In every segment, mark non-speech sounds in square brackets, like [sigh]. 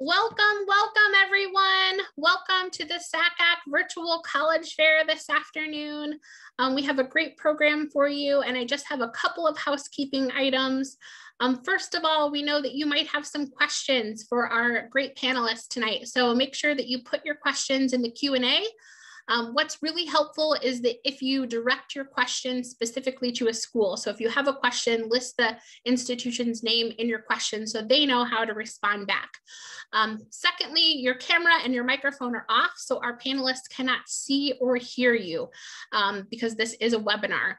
Welcome, welcome everyone. Welcome to the SACAC Virtual College Fair this afternoon. Um, we have a great program for you and I just have a couple of housekeeping items. Um, first of all, we know that you might have some questions for our great panelists tonight. So make sure that you put your questions in the Q&A um, what's really helpful is that if you direct your question specifically to a school, so if you have a question, list the institution's name in your question so they know how to respond back. Um, secondly, your camera and your microphone are off so our panelists cannot see or hear you um, because this is a webinar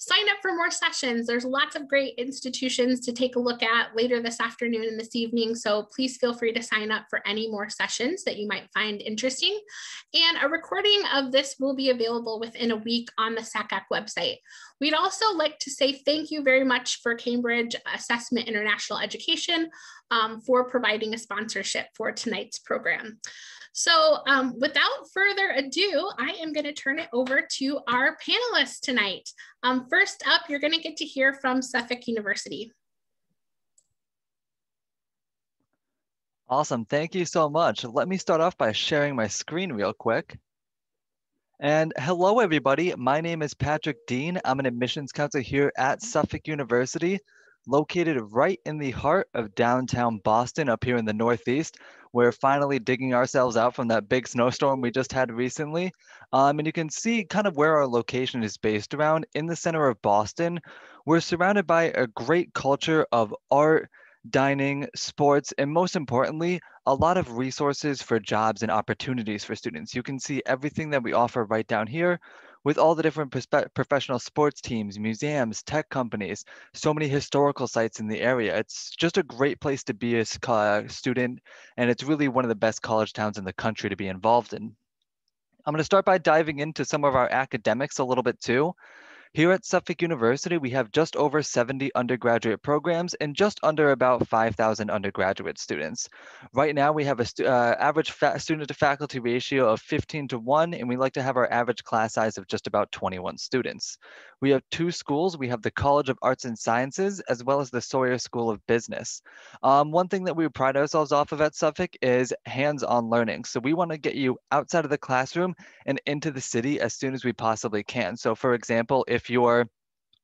sign up for more sessions. There's lots of great institutions to take a look at later this afternoon and this evening. So please feel free to sign up for any more sessions that you might find interesting. And a recording of this will be available within a week on the SACAC website. We'd also like to say thank you very much for Cambridge Assessment International Education um, for providing a sponsorship for tonight's program. So um, without further ado, I am going to turn it over to our panelists tonight. Um, first up, you're going to get to hear from Suffolk University. Awesome. Thank you so much. Let me start off by sharing my screen real quick. And hello, everybody. My name is Patrick Dean. I'm an admissions counselor here at Suffolk University located right in the heart of downtown Boston up here in the Northeast. We're finally digging ourselves out from that big snowstorm we just had recently. Um, and you can see kind of where our location is based around in the center of Boston. We're surrounded by a great culture of art, dining, sports, and most importantly, a lot of resources for jobs and opportunities for students. You can see everything that we offer right down here with all the different professional sports teams, museums, tech companies, so many historical sites in the area. It's just a great place to be a student, and it's really one of the best college towns in the country to be involved in. I'm going to start by diving into some of our academics a little bit too. Here at Suffolk University, we have just over 70 undergraduate programs and just under about 5,000 undergraduate students. Right now, we have a uh, average student to faculty ratio of 15 to 1, and we like to have our average class size of just about 21 students. We have two schools. We have the College of Arts and Sciences, as well as the Sawyer School of Business. Um, one thing that we pride ourselves off of at Suffolk is hands-on learning. So we want to get you outside of the classroom and into the city as soon as we possibly can. So for example, if you're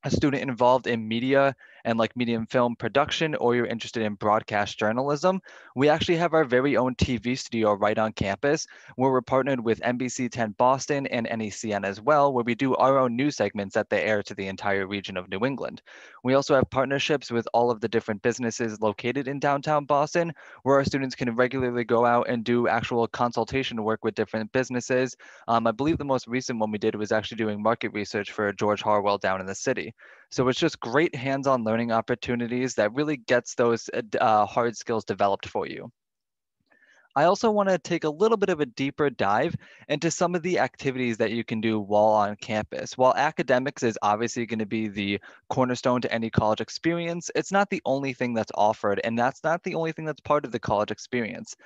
a student involved in media and like medium film production or you're interested in broadcast journalism, we actually have our very own TV studio right on campus where we're partnered with NBC 10 Boston and NECN as well, where we do our own news segments that they air to the entire region of New England. We also have partnerships with all of the different businesses located in downtown Boston where our students can regularly go out and do actual consultation work with different businesses. Um, I believe the most recent one we did was actually doing market research for George Harwell down in the city. So it's just great hands-on learning opportunities that really gets those uh, uh, hard skills developed for you. I also want to take a little bit of a deeper dive into some of the activities that you can do while on campus. While academics is obviously going to be the cornerstone to any college experience, it's not the only thing that's offered, and that's not the only thing that's part of the college experience.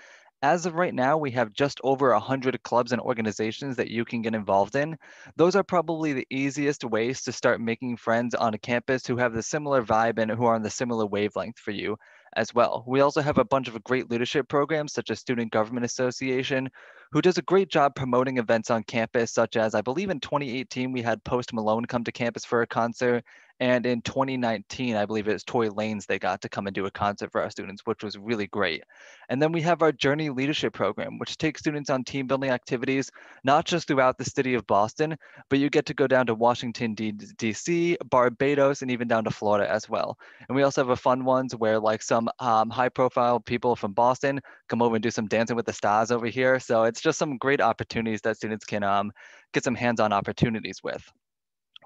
As of right now, we have just over 100 clubs and organizations that you can get involved in. Those are probably the easiest ways to start making friends on a campus who have the similar vibe and who are on the similar wavelength for you as well. We also have a bunch of great leadership programs such as Student Government Association, who does a great job promoting events on campus, such as I believe in 2018 we had Post Malone come to campus for a concert, and in 2019, I believe it was Tory Lanez they got to come and do a concert for our students, which was really great. And then we have our Journey Leadership Program, which takes students on team building activities, not just throughout the city of Boston, but you get to go down to Washington, D.C., Barbados, and even down to Florida as well. And we also have a fun ones where like some um, high profile people from Boston come over and do some dancing with the stars over here. So it's just some great opportunities that students can um, get some hands-on opportunities with.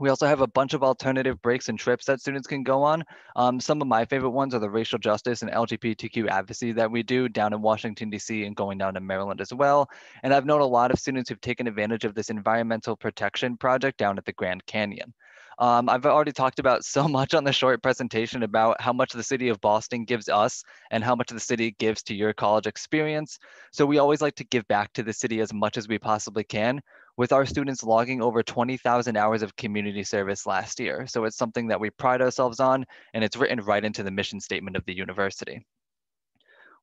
We also have a bunch of alternative breaks and trips that students can go on. Um, some of my favorite ones are the racial justice and LGBTQ advocacy that we do down in Washington, D.C. and going down to Maryland as well. And I've known a lot of students who've taken advantage of this environmental protection project down at the Grand Canyon. Um, I've already talked about so [laughs] much on the short presentation about how much the city of Boston gives us and how much the city gives to your college experience. So we always like to give back to the city as much as we possibly can with our students logging over 20,000 hours of community service last year. So it's something that we pride ourselves on and it's written right into the mission statement of the university.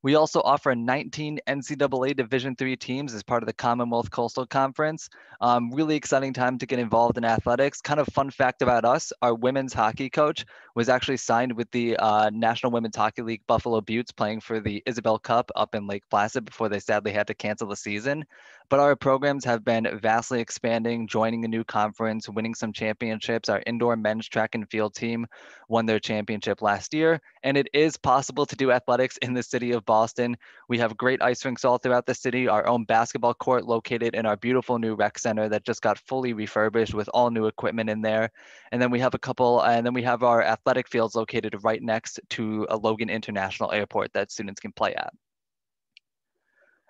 We also offer 19 NCAA Division III teams as part of the Commonwealth Coastal Conference. Um, really exciting time to get involved in athletics. Kind of fun fact about us: our women's hockey coach was actually signed with the uh, National Women's Hockey League Buffalo Beauts, playing for the Isobel Cup up in Lake Placid before they sadly had to cancel the season. But our programs have been vastly expanding, joining a new conference, winning some championships. Our indoor men's track and field team won their championship last year, and it is possible to do athletics in the city of Boston. We have great ice rinks all throughout the city, our own basketball court located in our beautiful new rec center that just got fully refurbished with all new equipment in there. And then we have a couple, and then we have our athletic fields located right next to a Logan International Airport that students can play at.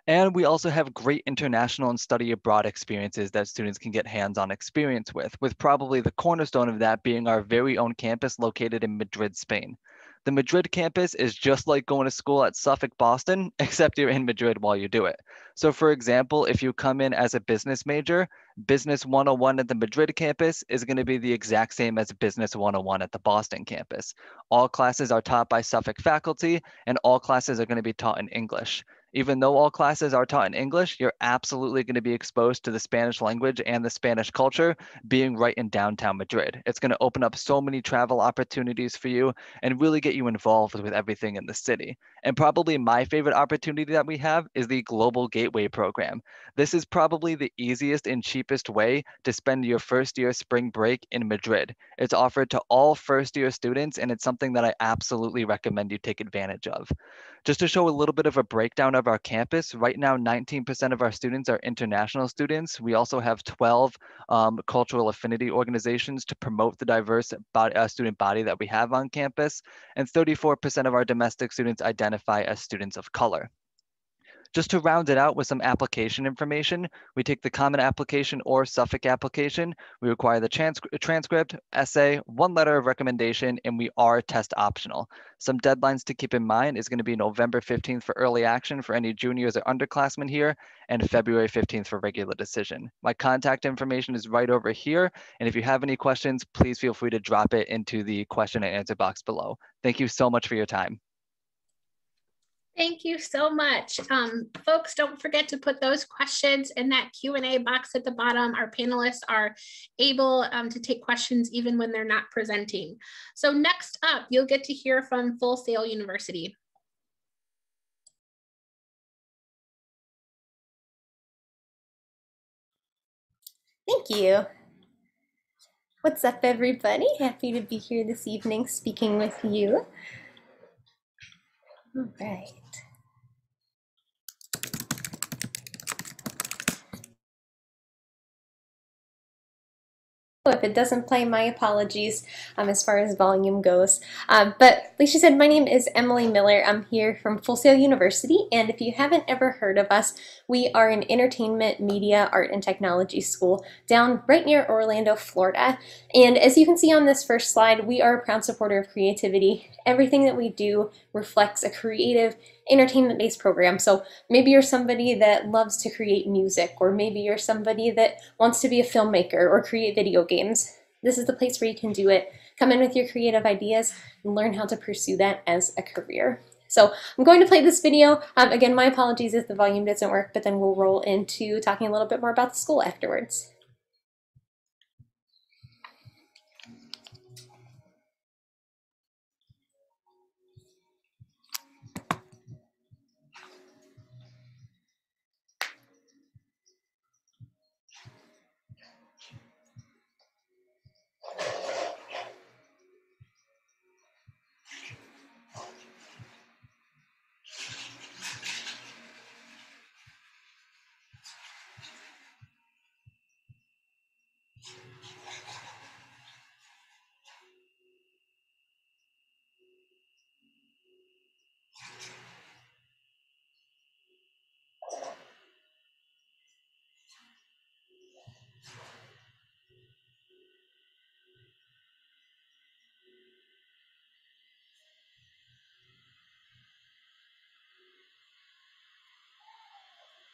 And we also have great international and study abroad experiences that students can get hands-on experience with, with probably the cornerstone of that being our very own campus located in Madrid, Spain. The Madrid campus is just like going to school at Suffolk, Boston, [laughs] except you're in Madrid while you do it. So, for example, if you come in as a business major, Business 101 at the Madrid campus is going to be the exact same as Business 101 at the Boston campus. All classes are taught by Suffolk faculty, and all classes are going to be taught in English even though all classes are taught in English, you're absolutely going to be exposed to the Spanish language and the Spanish culture being right in downtown Madrid. It's going to open up so many travel opportunities for you and really get you involved with everything in the city. And probably my favorite opportunity that we have is the Global Gateway program. This is probably the easiest and cheapest way to spend your first year spring break in Madrid. It's offered to all first year students, and it's something that I absolutely recommend you take advantage of. Just to show a little bit of a breakdown of our campus, right now 19% of our students are international students. We also have 12 um, cultural affinity organizations to promote the diverse body, uh, student body that we have on campus, and 34% of our domestic students identify as students of color. Just to round it out with some application information, we take the common application or Suffolk application. We require the trans transcript, essay, one letter of recommendation, and we are test optional. Some deadlines to keep in mind is going to be November 15th for early action for any juniors or underclassmen here, and February 15th for regular decision. My contact information is right over here, and if you have any questions, please feel free to drop it into the question and answer box below. Thank you so much for your time. Thank you so much. Um, folks, don't forget to put those questions in that Q&A box at the bottom. Our panelists are able um, to take questions even when they're not presenting. So next up, you'll get to hear from Full Sail University. Thank you. What's up, everybody? Happy to be here this evening speaking with you. All right. If it doesn't play, my apologies um, as far as volume goes. Um, but like she said, my name is Emily Miller. I'm here from Full Sail University, and if you haven't ever heard of us, we are an entertainment, media, art, and technology school down right near Orlando, Florida. And as you can see on this first slide, we are a proud supporter of creativity. Everything that we do reflects a creative entertainment based program. So maybe you're somebody that loves to create music, or maybe you're somebody that wants to be a filmmaker or create video games. This is the place where you can do it. Come in with your creative ideas and learn how to pursue that as a career. So I'm going to play this video. Um, again, my apologies if the volume doesn't work, but then we'll roll into talking a little bit more about the school afterwards.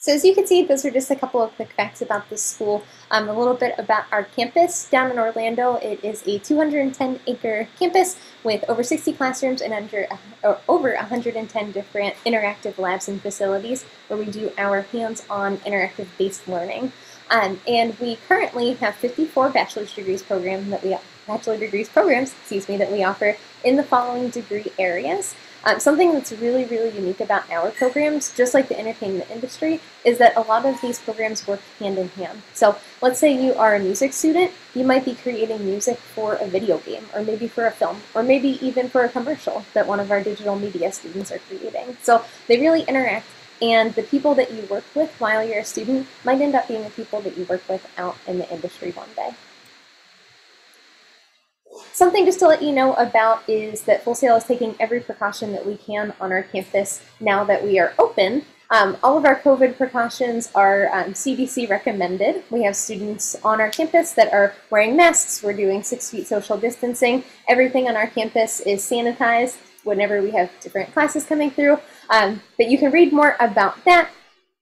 So as you can see, those are just a couple of quick facts about the school. Um, a little bit about our campus down in Orlando. It is a 210 acre campus with over 60 classrooms and under or over 110 different interactive labs and facilities where we do our hands-on interactive based learning. Um, and we currently have 54 bachelor's degrees program that we bachelor degrees programs, excuse me, that we offer in the following degree areas. Um, something that's really, really unique about our programs, just like the entertainment industry, is that a lot of these programs work hand in hand. So let's say you are a music student, you might be creating music for a video game, or maybe for a film, or maybe even for a commercial that one of our digital media students are creating. So they really interact and the people that you work with while you're a student might end up being the people that you work with out in the industry one day. Something just to let you know about is that Full Sail is taking every precaution that we can on our campus now that we are open. Um, all of our COVID precautions are um, CDC recommended. We have students on our campus that are wearing masks. We're doing six feet social distancing. Everything on our campus is sanitized whenever we have different classes coming through. Um, but you can read more about that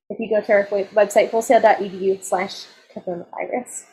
if you go to our website, fullsail.edu slash coronavirus.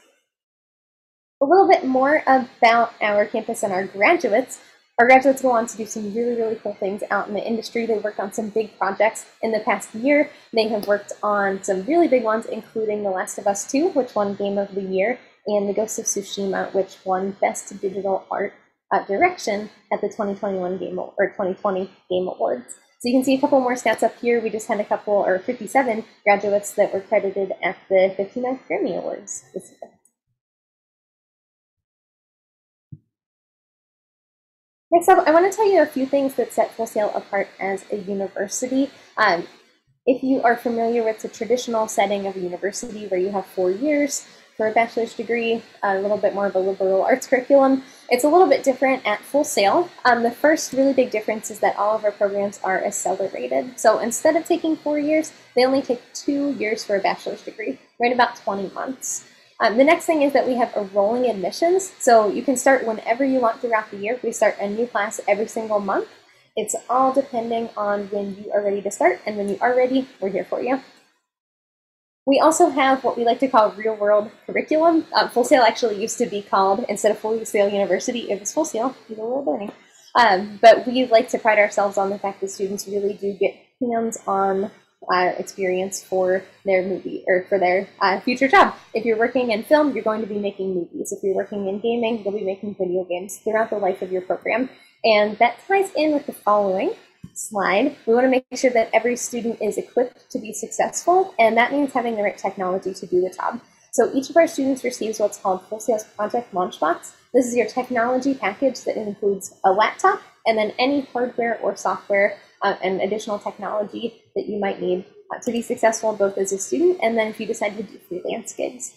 A little bit more about our campus and our graduates. Our graduates go on to do some really, really cool things out in the industry. They worked on some big projects in the past year. They have worked on some really big ones, including The Last of Us 2, which won Game of the Year, and The Ghost of Tsushima, which won Best Digital Art uh, Direction at the 2021 Game or 2020 Game Awards. So you can see a couple more stats up here. We just had a couple, or 57 graduates that were credited at the 59th Grammy Awards this year. Next up, I want to tell you a few things that set Full Sail apart as a university. Um, if you are familiar with the traditional setting of a university where you have four years, for a bachelor's degree, a little bit more of a liberal [laughs] arts curriculum. It's a little bit different at Full Sail. Um, the first really big difference is that all of our programs are accelerated. So instead of taking four years, they only take two years for a bachelor's degree, right about 20 months. Um, the next thing is that we have a rolling admissions. So you can start whenever you want throughout the year. We start a new class every single month. It's all depending on when you are ready to start, and when you are ready, we're here for you. We also have what we like to call real world curriculum. Um, Full Sail actually used to be called, instead of Full Sail University, it was Full Sail, real world learning. Um, but we like to pride ourselves on the fact that students really do get hands on uh, experience for their movie or for their uh, future job. If you're working in film, you're going to be making movies. If you're working in gaming, you'll be making video games throughout the life of your program. And that ties in with the following slide, we want to make sure that every student is equipped to be successful, and that means having the right technology to do the job. So each of our students receives what's called Full Sail's Project Launchbox. This is your technology package that includes a laptop and then any hardware or software uh, and additional technology that you might need uh, to be successful both as a student and then if you decide to do freelance gigs.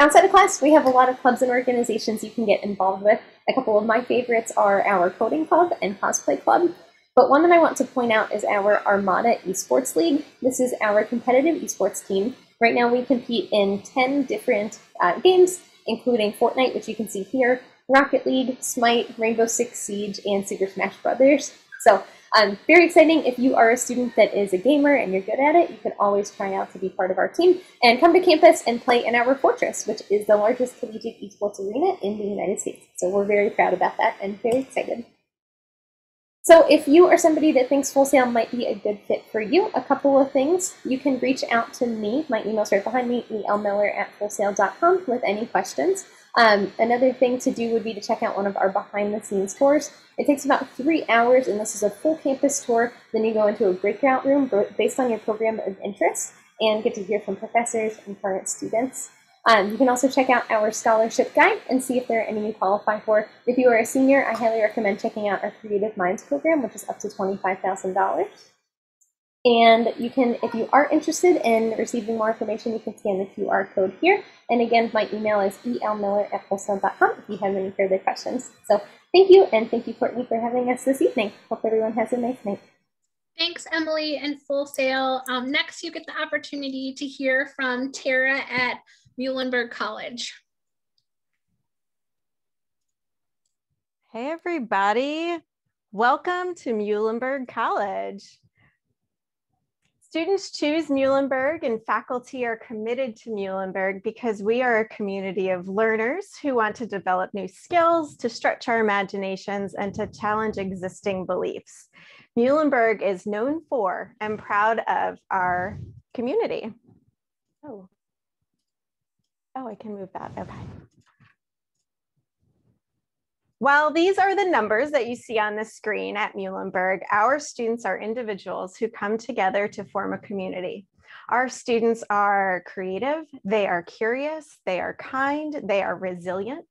Outside of class, we have a lot of clubs and organizations you can get involved with. A couple of my favorites are our coding club and cosplay club. But one that I want to point out is our Armada Esports League. This is our competitive esports team. Right now we compete in 10 different uh, games, including Fortnite, which you can see here, Rocket League, Smite, Rainbow Six Siege, and Super Smash Brothers. So um, very exciting. If you are a student that is a gamer and you're good at it, you can always try out to be part of our team and come to campus and play in our Fortress, which is the largest collegiate esports arena in the United States. So we're very proud about that and very excited. So if you are somebody that thinks Full Sail might be a good fit for you, a couple of things. You can reach out to me. My email's right behind me, elmiller at fullsail.com with any questions. Um, another thing to do would be to check out one of our behind-the-scenes tours. It takes about three hours, and this is a full campus tour. Then you go into a breakout room based on your program of interest and get to hear from professors and current students. Um, you can also check out our scholarship guide and see if there are any you qualify for. If you are a senior, I highly recommend checking out our Creative Minds program, which is up to $25,000. And you can, if you are interested in receiving more information, you can scan the QR code here. And again, my email is elmiller at fullsail.com if you have any further questions. So thank you, and thank you, Courtney, for having us this evening. Hope everyone has a nice night. Thanks, Emily and Full Sail. Um, next, you get the opportunity to hear from Tara at Muhlenberg College. Hey, everybody. Welcome to Muhlenberg College. Students choose Muhlenberg and faculty are committed to Muhlenberg because we are a community of learners who want to develop new skills, to stretch our imaginations, and to challenge existing beliefs. Muhlenberg is known for and proud of our community. Oh, oh, I can move that, okay. While these are the numbers that you see on the screen at Muhlenberg, our students are individuals who come together to form a community. Our students are creative, they are curious, they are kind, they are resilient.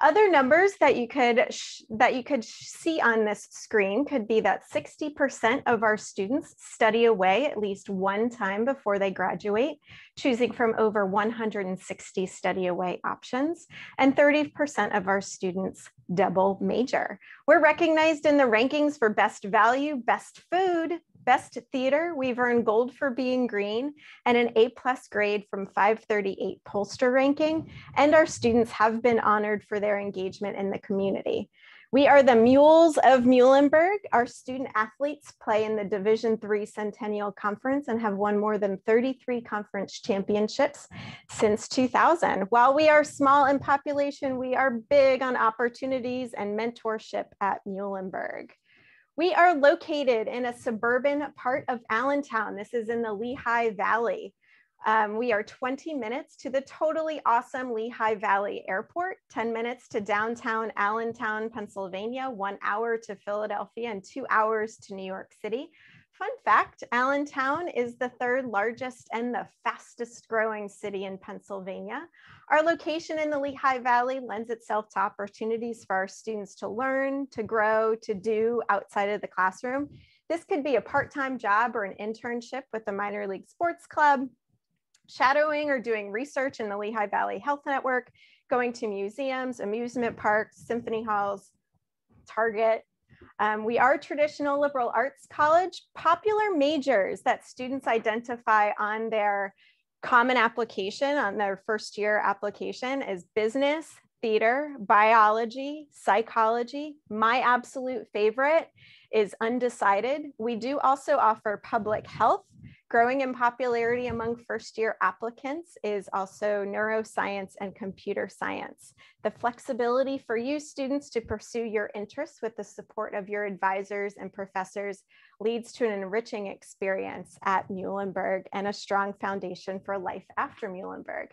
Other numbers that you could that you could see on this screen could be that 60% of our students study away at least one time before they graduate, choosing from over 160 study away options, and 30% of our students double major. We're recognized in the rankings for best value, best food, Best Theater, we've earned gold for being green and an A plus grade from 538 pollster ranking. And our students have been honored for their engagement in the community. We are the Mules of Muhlenberg. Our student athletes play in the Division III Centennial Conference and have won more than 33 conference championships since 2000. While we are small in population, we are big on opportunities and mentorship at Muhlenberg. We are located in a suburban part of Allentown. This is in the Lehigh Valley. Um, we are 20 minutes to the totally awesome Lehigh Valley Airport, 10 minutes to downtown Allentown, Pennsylvania, one hour to Philadelphia, and two hours to New York City. Fun fact, Allentown is the third largest and the fastest growing city in Pennsylvania. Our location in the Lehigh Valley lends itself to opportunities for our students to learn, to grow, to do outside of the classroom. This could be a part-time job or an internship with a minor league sports club, shadowing or doing research in the Lehigh Valley Health Network, going to museums, amusement parks, symphony halls, Target, um, we are a traditional liberal arts college. Popular majors that students identify on their common application, on their first year application is business, theater, biology, psychology. My absolute favorite is undecided. We do also offer public health, Growing in popularity among first year applicants is also neuroscience and computer science. The flexibility for you students to pursue your interests with the support of your advisors and professors leads to an enriching experience at Muhlenberg and a strong foundation for life after Muhlenberg.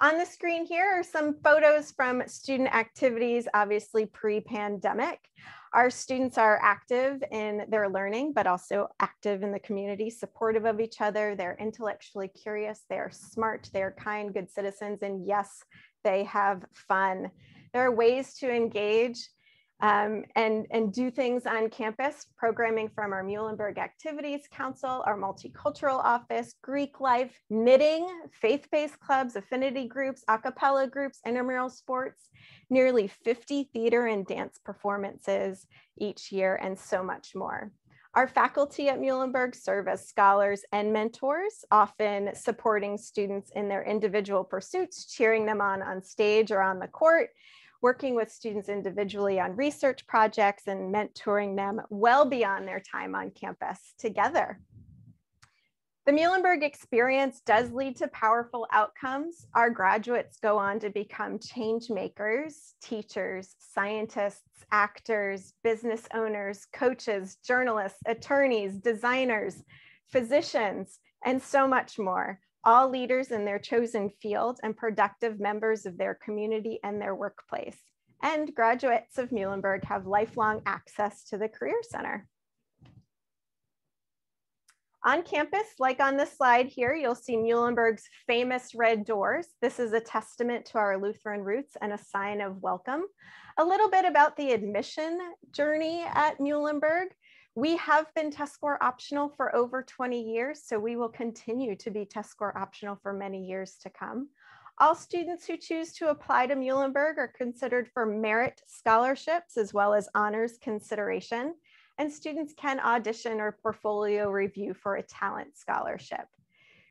On the screen here are some photos from student activities, obviously pre-pandemic. Our students are active in their learning, but also active in the community, supportive of each other. They're intellectually curious, they are smart, they are kind, good citizens, and yes, they have fun. There are ways to engage um, and, and do things on campus, programming from our Muhlenberg Activities Council, our Multicultural Office, Greek Life, knitting, faith-based clubs, affinity groups, a cappella groups, intramural sports, nearly 50 theater and dance performances each year, and so much more. Our faculty at Muhlenberg serve as scholars and mentors, often supporting students in their individual pursuits, cheering them on on stage or on the court, working with students individually on research projects and mentoring them well beyond their time on campus together. The Muhlenberg experience does lead to powerful outcomes. Our graduates go on to become change makers, teachers, scientists, actors, business owners, coaches, journalists, attorneys, designers, physicians, and so much more all leaders in their chosen field and productive members of their community and their workplace. And graduates of Muhlenberg have lifelong access to the Career Center. On campus, like on this slide here, you'll see Muhlenberg's famous red doors. This is a testament to our Lutheran roots and a sign of welcome. A little bit about the admission journey at Muhlenberg. We have been test score optional for over 20 years, so we will continue to be test score optional for many years to come. All students who choose to apply to Muhlenberg are considered for merit scholarships as well as honors consideration, and students can audition or portfolio review for a talent scholarship.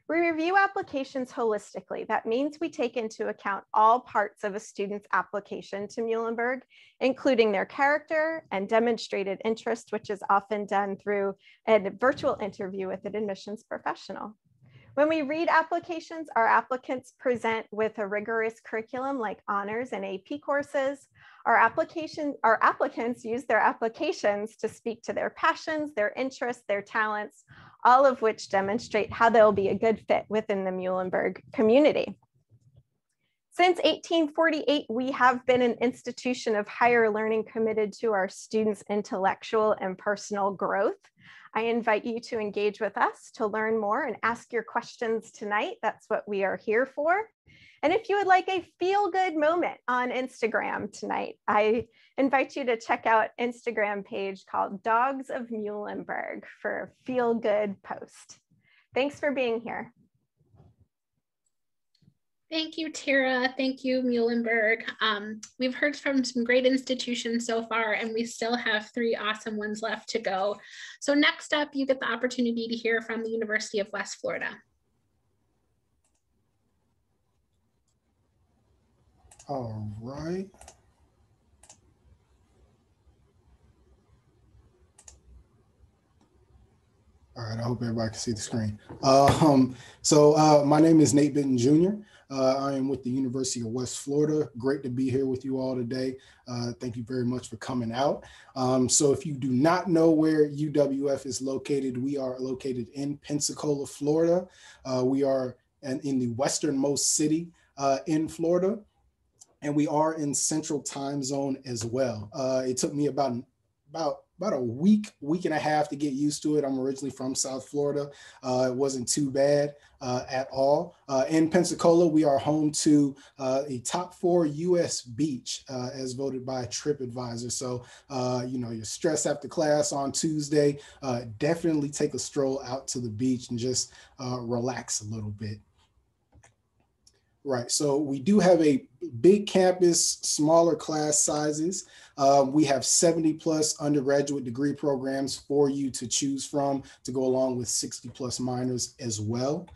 We review applications holistically. That means we take into account all parts of a student's application to Muhlenberg, including their character and demonstrated interest, which is often done through a virtual interview with an admissions professional. When we read applications, our applicants present with a rigorous curriculum like honors and AP courses. Our application, our applicants use their applications to speak to their passions, their interests, their talents, all of which demonstrate how they'll be a good fit within the Muhlenberg community. Since 1848, we have been an institution of higher learning committed to our students' intellectual and personal growth. I invite you to engage with us to learn more and ask your questions tonight. That's what we are here for. And if you would like a feel good moment on Instagram tonight, I invite you to check out Instagram page called Dogs of Muhlenberg for a feel good post. Thanks for being here. Thank you, Tara. Thank you, Muhlenberg. Um, we've heard from some great institutions so far, and we still have three awesome ones left to go. So next up, you get the opportunity to hear from the University of West Florida. All right. All right, I hope everybody can see the screen. Um, so uh, my name is Nate Benton Jr. Uh, I am with the University of West Florida. Great to be here with you all today. Uh, thank you very much for coming out. Um, so if you do not know where UWF is located, we are located in Pensacola, Florida. Uh, we are in, in the westernmost city uh, in Florida and we are in central time zone as well. Uh, it took me about about about a week, week and a half to get used to it. I'm originally from South Florida. Uh, it wasn't too bad uh, at all. Uh, in Pensacola, we are home to uh, a top four U.S. beach uh, as voted by TripAdvisor. So, uh, you know, you're stressed after class on Tuesday, definitely take a stroll out to the beach and just relax a little bit. Right. So we do have a big campus, smaller class sizes. Uh, we have 70 plus undergraduate degree programs for you to choose from to go along with 60 plus minors as well.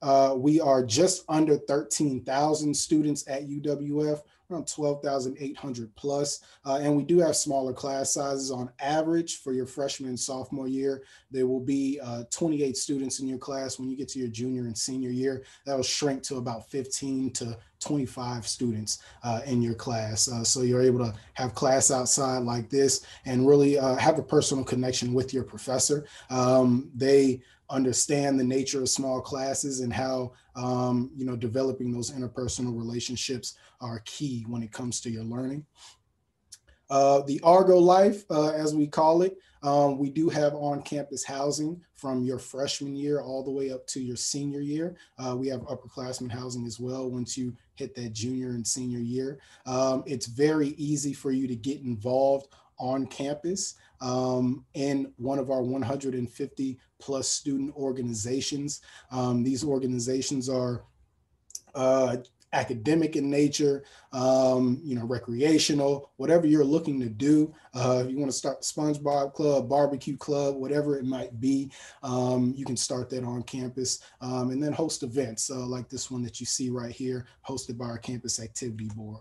Uh, we are just under 13,000 students at UWF around 12,800 plus. Uh, and we do have smaller class sizes on average for your freshman and sophomore year. There will be uh, 28 students in your class. When you get to your junior and senior year, that will shrink to about 15 to 25 students uh, in your class. Uh, so you're able to have class outside like this and really uh, have a personal connection with your professor. Um, they understand the nature of small classes and how um, you know developing those interpersonal relationships are key when it comes to your learning. Uh, the Argo Life, uh, as we call it, um, we do have on-campus housing from your freshman year all the way up to your senior year. Uh, we have upperclassmen housing as well once you hit that junior and senior year. Um, it's very easy for you to get involved on campus um, in one of our 150 plus student organizations. Um, these organizations are uh, academic in nature, um, you know, recreational, whatever you're looking to do. Uh, if you want to start the SpongeBob Club, barbecue club, whatever it might be, um, you can start that on campus um, and then host events uh, like this one that you see right here, hosted by our campus activity board.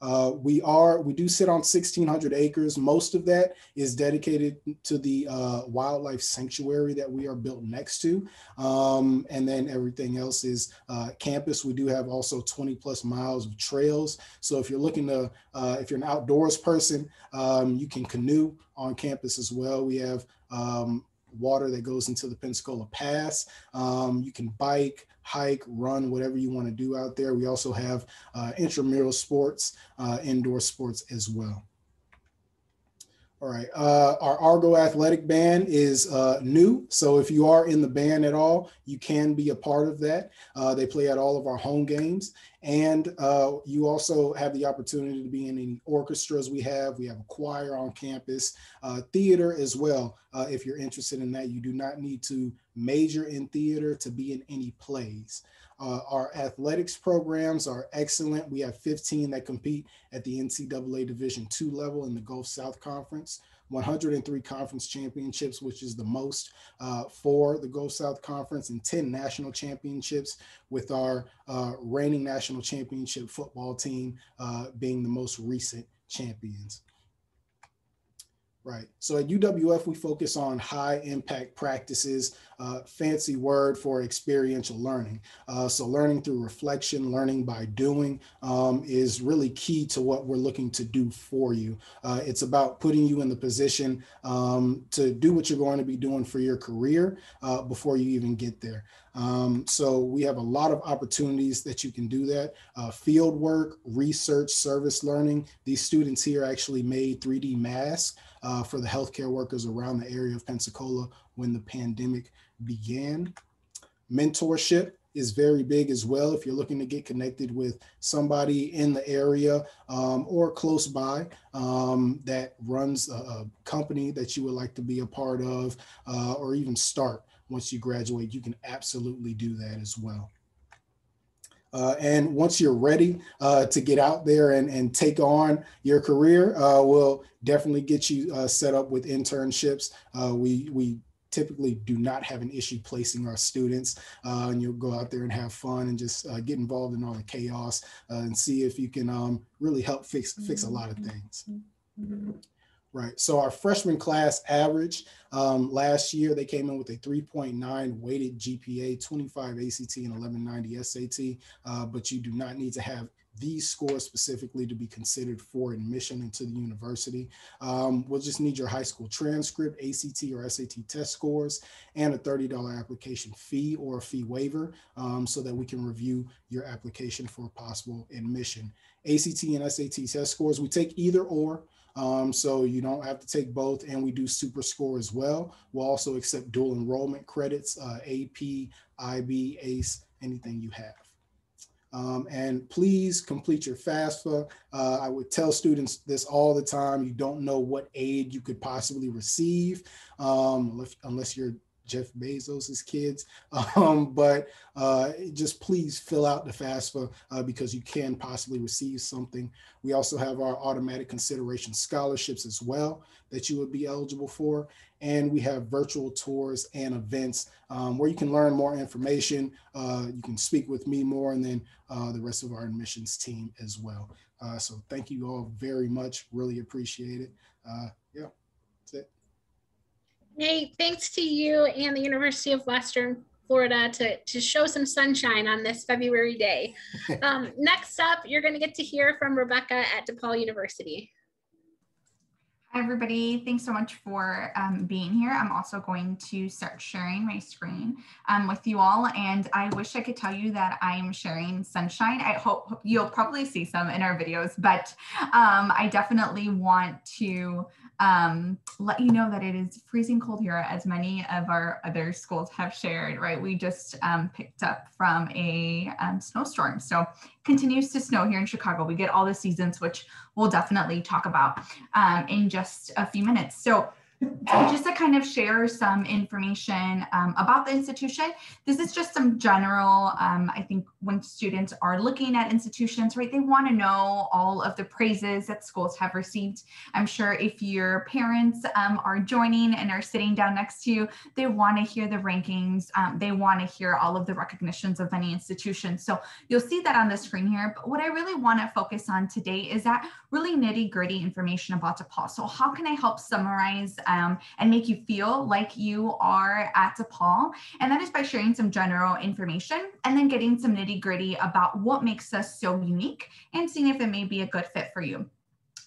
Uh, we are we do sit on 1600 acres. Most of that is dedicated to the uh, wildlife sanctuary that we are built next to. Um, and then everything else is uh, campus. We do have also 20 plus miles of trails. So if you're looking to uh, if you're an outdoors person um, you can canoe on campus as well. We have um, water that goes into the Pensacola Pass. Um, you can bike, hike, run, whatever you want to do out there. We also have uh, intramural sports, uh, indoor sports as well. All right, uh, our Argo Athletic Band is uh, new. So if you are in the band at all, you can be a part of that. Uh, they play at all of our home games. And uh, you also have the opportunity to be in any orchestras we have. We have a choir on campus, uh, theater as well. Uh, if you're interested in that, you do not need to major in theater to be in any plays. Uh, our athletics programs are excellent. We have 15 that compete at the NCAA Division II level in the Gulf South Conference. 103 conference championships, which is the most uh, for the Gulf South Conference, and 10 national championships, with our uh, reigning national championship football team uh, being the most recent champions. Right. So at UWF, we focus on high impact practices, fancy word for experiential learning. Uh, so learning through reflection, learning by doing um, is really key to what we're looking to do for you. Uh, it's about putting you in the position um, to do what you're going to be doing for your career uh, before you even get there. Um, so we have a lot of opportunities that you can do that. Uh, field work, research, service learning. These students here actually made 3D masks uh, for the healthcare workers around the area of Pensacola when the pandemic began. Mentorship is very big as well. If you're looking to get connected with somebody in the area um, or close by um, that runs a, a, company that you would like to be a part of uh, or even start once you graduate, you can absolutely do that as well. Uh, and once you're ready uh, to get out there and, and take on your career, uh, we'll definitely get you uh, set up with internships. Uh, we, we typically do not have an issue placing our students uh, and you'll go out there and have fun and just get involved in all the chaos and see if you can um, really help fix, fix a lot of things. Mm-hmm. Right. So our freshman class average um, last year, they came in with a 3.9 weighted GPA, 25 ACT and 1190 SAT, uh, but you do not need to have these scores specifically to be considered for admission into the university. Um, we'll just need your high school transcript, ACT or SAT test scores, and a $30 application fee or a fee waiver um, so that we can review your application for possible admission. ACT and SAT test scores, we take either or. Um, so you don't have to take both, and we do super score as well. We'll also accept dual enrollment credits, uh, AP, IB, ACE, anything you have. Um, and please complete your FAFSA. Uh, I would tell students this all the time. You don't know what aid you could possibly receive um, unless you're Jeff Bezos's kids. [laughs] Um, but uh, just please fill out the FAFSA uh, because you can possibly receive something. We also have our automatic consideration scholarships as well that you would be eligible for. And we have virtual tours and events um, where you can learn more information. Uh, you can speak with me more and then uh, the rest of our admissions team as well. Uh, so thank you all very much. Really appreciate it. Uh, yeah, that's it. Hey, thanks to you and the University of Western Florida to, to show some sunshine on this February day. [laughs] Um, next up, you're going to get to hear from Rebecca at DePaul University. Everybody. Thanks so much for um, being here. I'm also going to start sharing my screen um, with you all. And I wish I could tell you that I'm sharing sunshine. I hope you'll probably see some in our videos, but um, I definitely want to um, let you know that it is freezing cold here, as many of our other schools have shared, right? We just um, picked up from a um, snowstorm. So continues to snow here in Chicago. We get all the seasons, which we'll definitely talk about um, in just a few minutes. So just to kind of share some information um, about the institution, this is just some general, um, I think when students are looking at institutions, right, they want to know all of the praises that schools have received. I'm sure if your parents um, are joining and are sitting down next to you, they want to hear the rankings. Um, they want to hear all of the recognitions of any institution. So you'll see that on the screen here. But what I really want to focus on today is that really nitty gritty information about DePaul. So how can I help summarize um, and make you feel like you are at DePaul. And that is by sharing some general information and then getting some nitty gritty about what makes us so unique and seeing if it may be a good fit for you.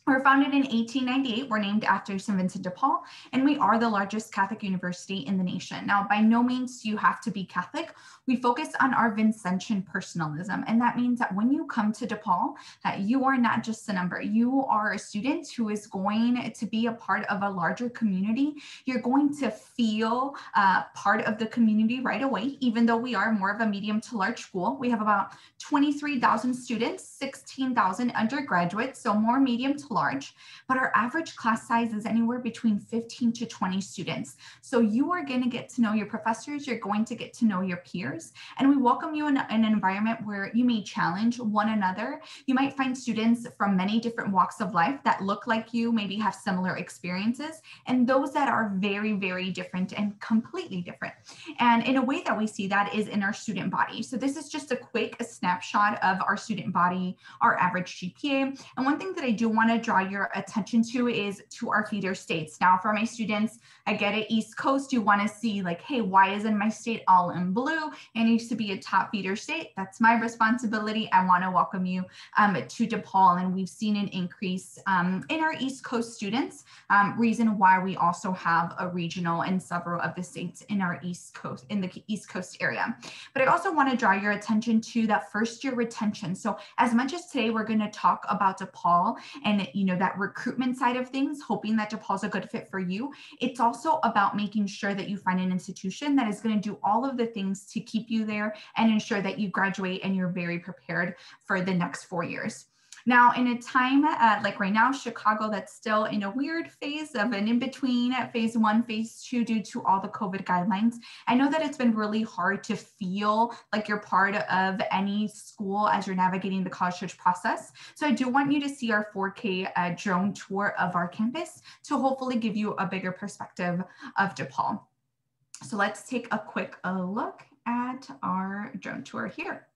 We're founded in 1898. We're named after St. Vincent de Paul, and we are the largest Catholic university in the nation. Now, by no means do you have to be Catholic. We focus on our Vincentian personalism, and that means that when you come to DePaul, that you are not just a number. You are a student who is going to be a part of a larger community. You're going to feel uh, part of the community right away, even though we are more of a medium to large school. We have about 23,000 students, 16,000 undergraduates, so more medium to large large, but our average class size is anywhere between 15 to 20 students. So you are going to get to know your professors, you're going to get to know your peers, and we welcome you in, an environment where you may challenge one another. You might find students from many different walks of life that look like you, maybe have similar experiences, and those that are very, very different and completely different. And in a way that we see that is in our student body. So this is just a quick snapshot of our student body, our average GPA. And one thing that I do want to draw your attention to is to our feeder states. Now, for my students, I get it, East Coast, you want to see like, hey, why isn't my state all in blue? It needs to be a top feeder state. That's my responsibility. I want to welcome you um, to DePaul. And we've seen an increase um, in our East Coast students, um, reason why we also have a regional in several of the states in our East Coast, in the East Coast area. But I also want to draw your attention to that first year retention. So as much as today we're going to talk about DePaul and you know that recruitment side of things, hoping that DePaul's a good fit for you, it's also about making sure that you find an institution that is going to do all of the things to keep you there and ensure that you graduate and you're very prepared for the next four years. Now, in a time uh, like right now, Chicago, that's still in a weird phase of an in between phase one, phase two, due to all the COVID guidelines. I know that it's been really hard to feel like you're part of any school as you're navigating the college search process. So I do want you to see our 4K uh, drone tour of our campus to hopefully give you a bigger perspective of DePaul. So let's take a quick uh, look at our drone tour here.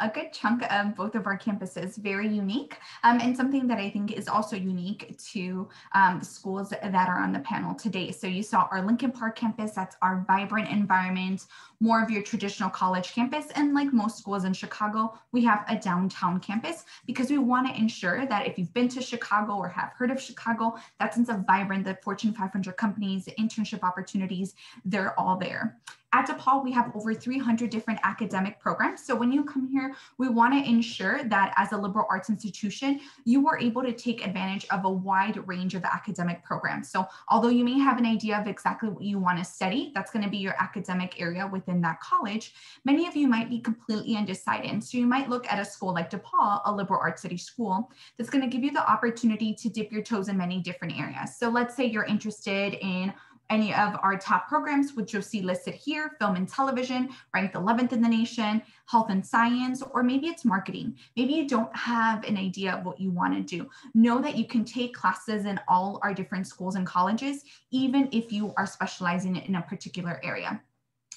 A good chunk of both of our campuses, very unique, um, and something that I think is also unique to um, the schools that are on the panel today. So you saw our Lincoln Park campus, that's our vibrant environment, more of your traditional college campus. And like most schools in Chicago, we have a downtown campus because we want to ensure that if you've been to Chicago or have heard of Chicago, that sense of vibrant, the Fortune 500 companies, internship opportunities, they're all there. At DePaul, we have over 300 different academic programs. So when you come here, we want to ensure that as a liberal arts institution, you are able to take advantage of a wide range of academic programs. So although you may have an idea of exactly what you want to study, that's going to be your academic area within that college, many of you might be completely undecided. So you might look at a school like DePaul, a liberal arts city school, that's going to give you the opportunity to dip your toes in many different areas. So let's say you're interested in any of our top programs, which you'll see listed here, film and television, ranked 11th in the nation, health and science, or maybe it's marketing. Maybe you don't have an idea of what you want to do. Know that you can take classes in all our different schools and colleges, even if you are specializing in a particular area.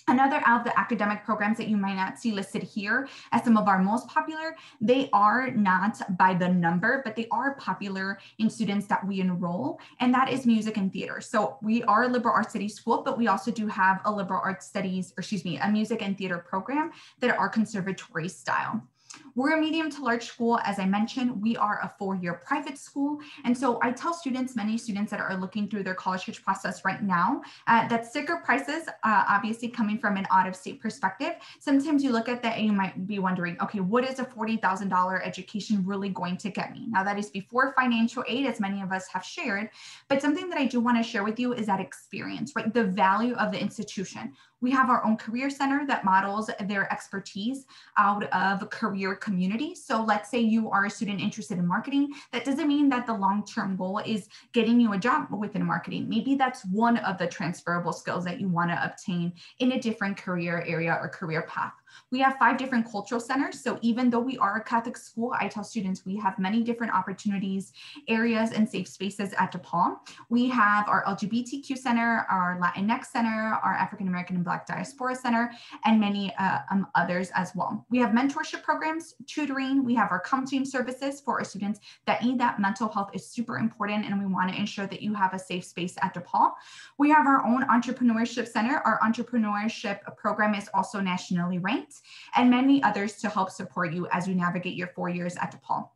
Another of the academic programs that you might not see listed here as some of our most popular, they are not by the number, but they are popular in students that we enroll, and that is music and theater. So we are a liberal arts studies school, but we also do have a liberal arts studies, or excuse me, a music and theater program that are conservatory style. We're a medium to large school. As I mentioned, we are a four-year private school. And so I tell students, many students that are looking through their college search process right now, uh, that sticker prices, uh, obviously coming from an out-of-state perspective, sometimes you look at that and you might be wondering, okay, what is a $40,000 education really going to get me? Now that is before financial aid, as many of us have shared, but something that I do want to share with you is that experience, right? The value of the institution. We have our own career center that models their expertise out of career community. So let's say you are a student interested in marketing. That doesn't mean that the long-term goal is getting you a job within marketing. Maybe that's one of the transferable skills that you want to obtain in a different career area or career path. We have five different cultural centers. So even though we are a Catholic school, I tell students we have many different opportunities, areas, and safe spaces at DePaul. We have our LGBTQ center, our Latinx center, our African American and Black Diaspora Center, and many uh, um, others as well. We have mentorship programs, tutoring, we have our counseling services for our students that need that mental health is super important and we want to ensure that you have a safe space at DePaul. We have our own entrepreneurship center. Our entrepreneurship program is also nationally ranked and many others to help support you as you navigate your four years at DePaul.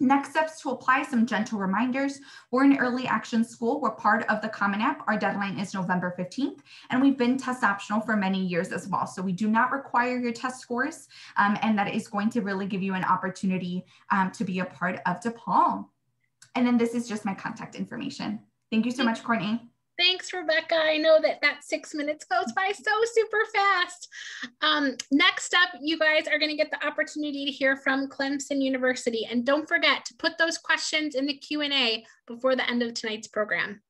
Next steps to apply some gentle reminders. We're an early action school. We're part of the Common App. Our deadline is November 15th, and we've been test optional for many years as well. So we do not require your test scores, um, and that is going to really give you an opportunity um, to be a part of DePaul. And then this is just my contact information. Thank you so much, Courtney. Thanks, Rebecca. I know that that six minutes goes by so super fast. Um, next up, you guys are going to get the opportunity to hear from Clemson University. And don't forget to put those questions in the Q&A before the end of tonight's program.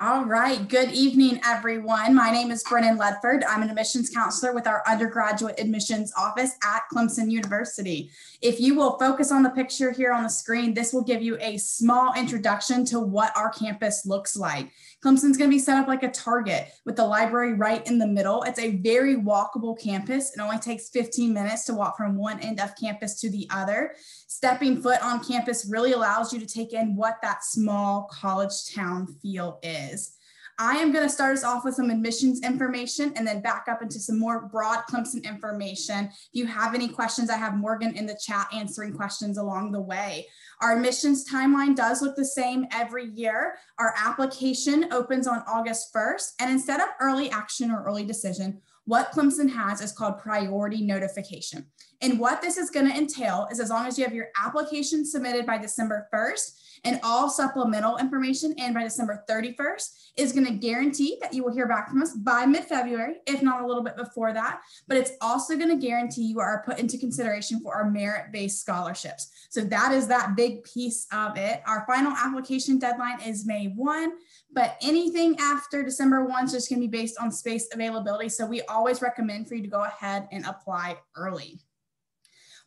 All right. Good evening, everyone. My name is Brennan Ledford. I'm an admissions counselor with our undergraduate admissions office at Clemson University. If you will focus on the picture here on the screen, this will give you a small introduction to what our campus looks like. Clemson's going to be set up like a target with the library right in the middle. It's a very walkable campus. It only takes 15 minutes to walk from one end of campus to the other. Stepping foot on campus really allows you to take in what that small college town feel is. I am going to start us off with some admissions information and then back up into some more broad Clemson information. If you have any questions, I have Morgan in the chat answering questions along the way. Our admissions timeline does look the same every year. Our application opens on August 1st, and instead of early action or early decision, what Clemson has is called priority notification. And what this is going to entail is as long as you have your application submitted by December 1st, and all supplemental information and by December 31st is going to guarantee that you will hear back from us by mid-February, if not a little bit before that. But it's also going to guarantee you are put into consideration for our merit-based scholarships. So that is that big piece of it. Our final application deadline is May 1, but anything after December 1 is just going to be based on space availability. So we always recommend for you to go ahead and apply early.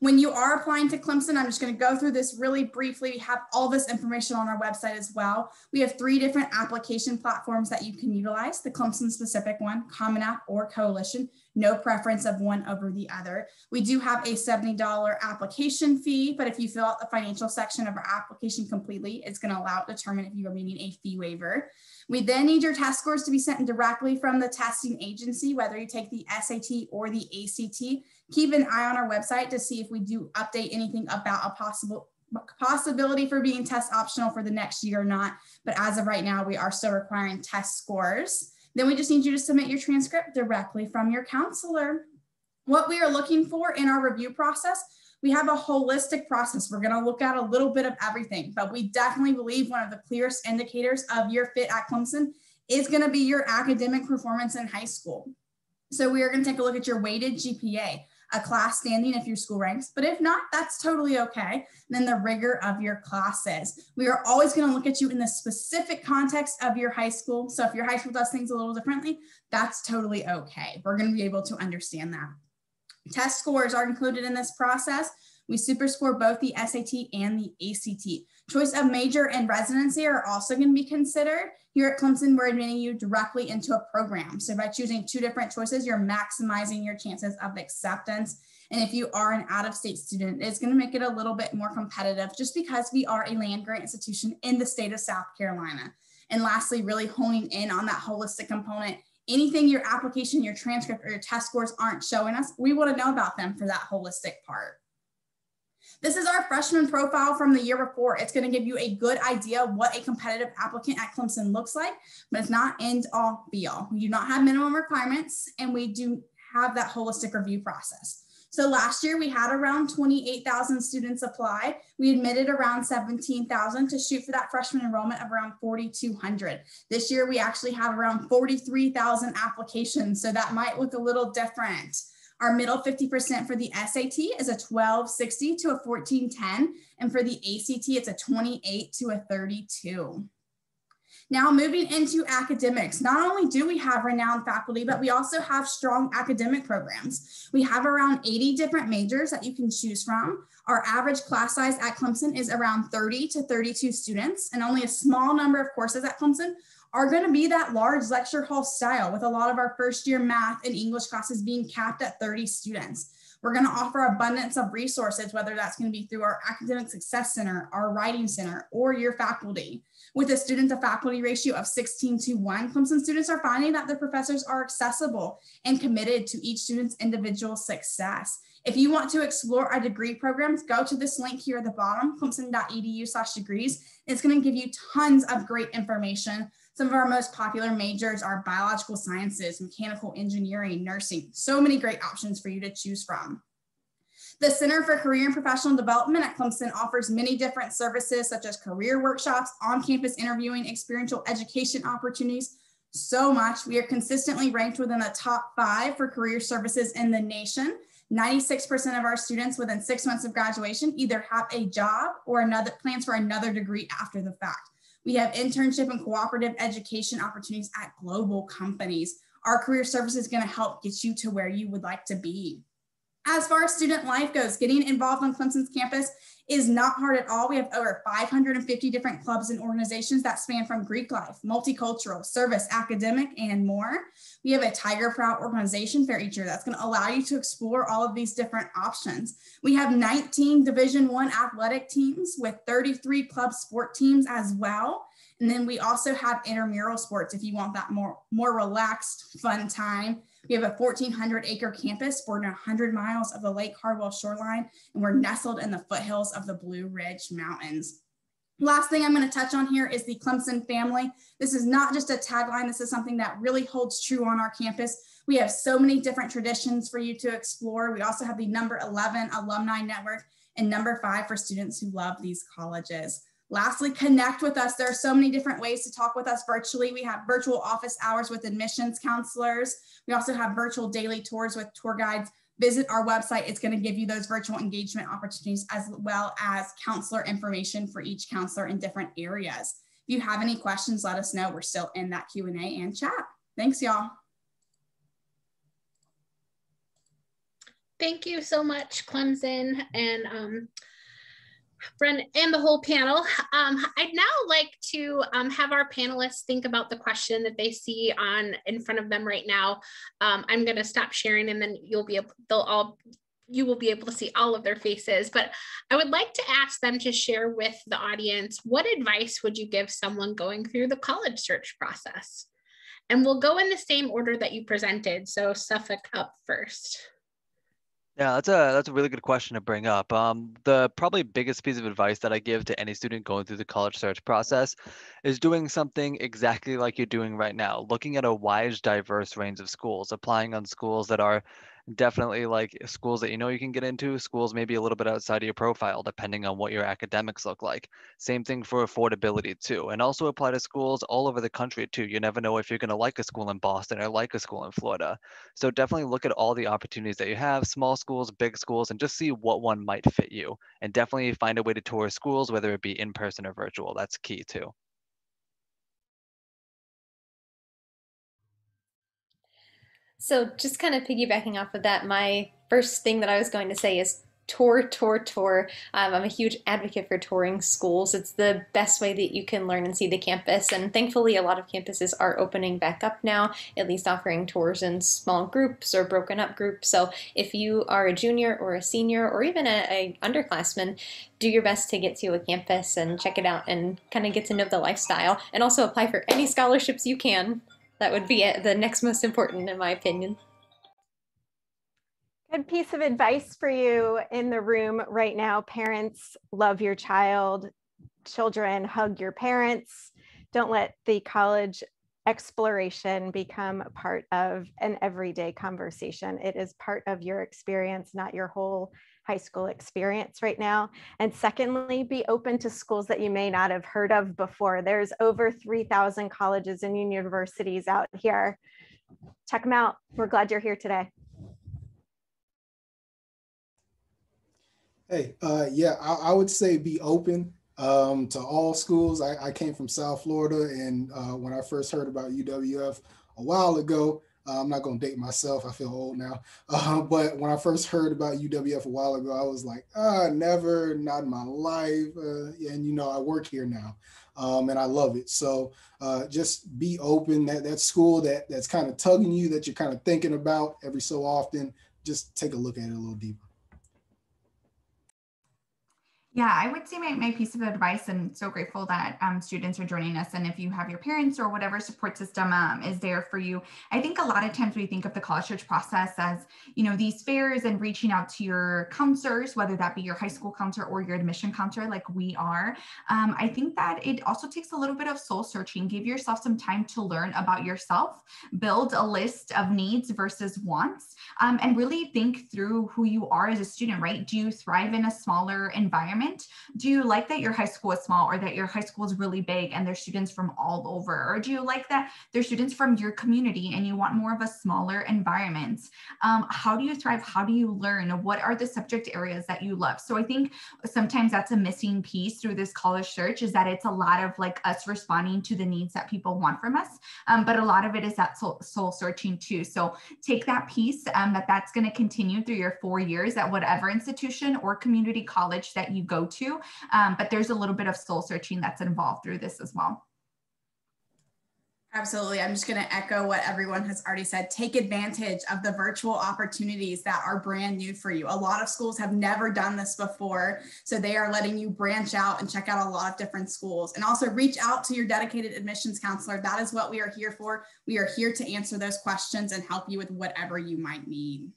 When you are applying to Clemson, I'm just going to go through this really briefly. We have all this information on our website as well. We have three different application platforms that you can utilize, the Clemson specific one, Common App or Coalition, no preference of one over the other. We do have a $70 application fee, but if you fill out the financial section of our application completely, it's going to allow it determine if you are meeting a fee waiver. We then need your test scores to be sent directly from the testing agency, whether you take the SAT or the ACT keep an eye on our website to see if we do update anything about a possible possibility for being test optional for the next year or not. But as of right now, we are still requiring test scores. Then we just need you to submit your transcript directly from your counselor. What we are looking for in our review process, we have a holistic process. We're going to look at a little bit of everything, but we definitely believe one of the clearest indicators of your fit at Clemson is going to be your academic performance in high school. So we are going to take a look at your weighted GPA a class standing if your school ranks, but if not, that's totally okay. And then the rigor of your classes. We are always going to look at you in the specific context of your high school. So if your high school does things a little differently, that's totally okay. We're going to be able to understand that. Test scores are included in this process. We super score both the SAT and the ACT. Choice of major and residency are also going to be considered. Here at Clemson, we're admitting you directly into a program. So by choosing two different choices, you're maximizing your chances of acceptance. And if you are an out-of-state student, it's going to make it a little bit more competitive just because we are a land grant institution in the state of South Carolina. And lastly, really honing in on that holistic component. Anything your application, your transcript, or your test scores aren't showing us, we want to know about them for that holistic part. This is our freshman profile from the year before. It's going to give you a good idea of what a competitive applicant at Clemson looks like, but it's not end all be all. We do not have minimum requirements and we do have that holistic review process. So last year we had around 28,000 students apply. We admitted around 17,000 to shoot for that freshman enrollment of around 4,200. This year we actually have around 43,000 applications. So that might look a little different. Our middle 50% for the SAT is a 1260 to a 1410. And for the ACT, it's a 28 to a 32. Now, moving into academics, not only do we have renowned faculty, but we also have strong academic programs. We have around 80 different majors that you can choose from. Our average class size at Clemson is around 30 to 32 students, and only a small number of courses at Clemson are going to be that large lecture hall style, with a lot of our first year math and English classes being capped at 30 students. We're going to offer abundance of resources, whether that's going to be through our Academic Success Center, our Writing Center, or your faculty. With a student to faculty ratio of 16 to 1, Clemson students are finding that their professors are accessible and committed to each student's individual success. If you want to explore our degree programs, go to this link here at the bottom, clemson.edu slash degrees. It's going to give you tons of great information. Some of our most popular majors are biological sciences, mechanical engineering, nursing, so many great options for you to choose from. The Center for Career and Professional Development at Clemson offers many different services such as career workshops, on-campus interviewing, experiential education opportunities, so much. We are consistently ranked within the top five for career services in the nation. 96% of our students within six months of graduation either have a job or another plans for another degree after the fact. We have internship and cooperative education opportunities at global companies. Our career service is going to help get you to where you would like to be. As far as student life goes, getting involved on Clemson's campus is not hard at all. We have over 550 different clubs and organizations that span from Greek life, multicultural, service, academic, and more. We have a Tiger Proud organization fair each year that's going to allow you to explore all of these different options. We have 19 Division One athletic teams with 33 club sport teams as well. And then we also have intramural sports if you want that more, more relaxed, fun time. We have a 1,400 acre campus bordering 100 miles of the Lake Hartwell shoreline, and we're nestled in the foothills of the Blue Ridge Mountains. Last thing I'm going to touch on here is the Clemson family. This is not just a tagline, this is something that really holds true on our campus. We have so many different traditions for you to explore. We also have the number 11 alumni network and number five for students who love these colleges. Lastly, connect with us. There are so many different ways to talk with us virtually. We have virtual office hours with admissions counselors. We also have virtual daily tours with tour guides. Visit our website. It's going to give you those virtual engagement opportunities as well as counselor information for each counselor in different areas. If you have any questions, let us know. We're still in that Q&A and chat. Thanks, y'all. Thank you so much, Clemson. And um, Bren and the whole panel. Um, I'd now like to um, have our panelists think about the question that they see on in front of them right now. Um, I'm going to stop sharing, and then you'll be able. They'll all. You will be able to see all of their faces, but I would like to ask them to share with the audience what advice would you give someone going through the college search process? And we'll go in the same order that you presented. So Suffolk up first. Yeah, that's a that's a really good question to bring up. Um, the probably biggest piece of advice that I give to any student going through the college search process is doing something exactly like you're doing right now, looking at a wide, diverse range of schools, applying on schools that are definitely like schools that you know you can get into schools maybe a little bit outside of your profile depending on what your academics look like. Same thing for affordability too and also apply to schools all over the country too. You never know if you're going to like a school in boston or like a school in florida. So definitely look at all the opportunities that you have small schools big schools and just see what one might fit you and definitely find a way to tour schools whether it be in person or virtual. That's key too So, just kind of piggybacking off of that, my first thing that I was going to say is tour, tour, tour. Um, I'm a huge advocate for touring schools. It's the best way that you can learn and see the campus. And thankfully, a lot of campuses are opening back up now, at least offering tours in small groups or broken up groups. So if you are a junior or a senior or even a, a underclassman, do your best to get to a campus and check it out and kind of get to know the lifestyle and also apply for any scholarships you can that would be the next most important, in my opinion. Good piece of advice for you in the room right now. Parents, love your child. Children, hug your parents. Don't let the college exploration become part of an everyday conversation. It is part of your experience, not your whole high school experience right now. And secondly, be open to schools that you may not have heard of before. There's over 3,000 colleges and universities out here. Check them out. We're glad you're here today. Hey, uh, yeah, I, I, would say be open. Um, to all schools. I, I, came from South Florida, and uh, when I first heard about UWF a while ago, uh, I'm not going to date myself. I feel old now. [laughs] Uh, but when I first heard about UWF a while ago, I was like, ah, never, not in my life. Uh, and, you know, I work here now um, and I love it. So uh, just be open. That, that school that, that's kind of tugging you, that you're kind of thinking about every so often, just take a look at it a little deeper. Yeah, I would say my, my piece of advice, and so grateful that um, students are joining us. And if you have your parents or whatever support system um, is there for you, I think a lot of times we think of the college search process as, you know, these fairs and reaching out to your counselors, whether that be your high school counselor or your admission counselor, like we are. Um, I think that it also takes a little bit of soul searching. Give yourself some time to learn about yourself, build a list of needs versus wants, um, and really think through who you are as a student, right? Do you thrive in a smaller environment? Environment? Do you like that your high school is small or that your high school is really big and there's students from all over? Or do you like that there's students from your community and you want more of a smaller environment? Um, how do you thrive? How do you learn? What are the subject areas that you love? So I think sometimes that's a missing piece through this college search is that it's a lot of like us responding to the needs that people want from us. Um, but a lot of it is that soul, soul searching too. So take that piece um, that that's going to continue through your four years at whatever institution or community college that you go to. Um, but there's a little bit of soul searching that's involved through this as well. Absolutely. I'm just going to echo what everyone has already said. Take advantage of the virtual opportunities that are brand new for you. A lot of schools have never done this before. So they are letting you branch out and check out a lot of different schools and also reach out to your dedicated admissions counselor. That is what we are here for. We are here to answer those questions and help you with whatever you might need.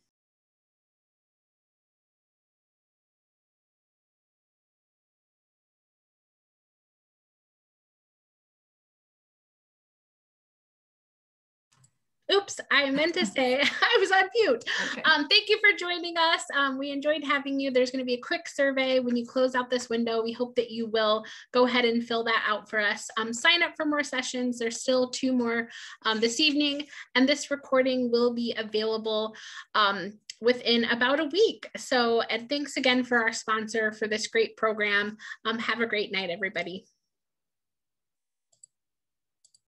Oops, I meant to say [laughs] I was on mute. Okay. Um, thank you for joining us. Um, we enjoyed having you. There's going to be a quick survey when you close out this window. We hope that you will go ahead and fill that out for us. Um, sign up for more sessions. There's still two more um, this evening, and this recording will be available um, within about a week. So, and thanks again for our sponsor for this great program. Um, have a great night, everybody.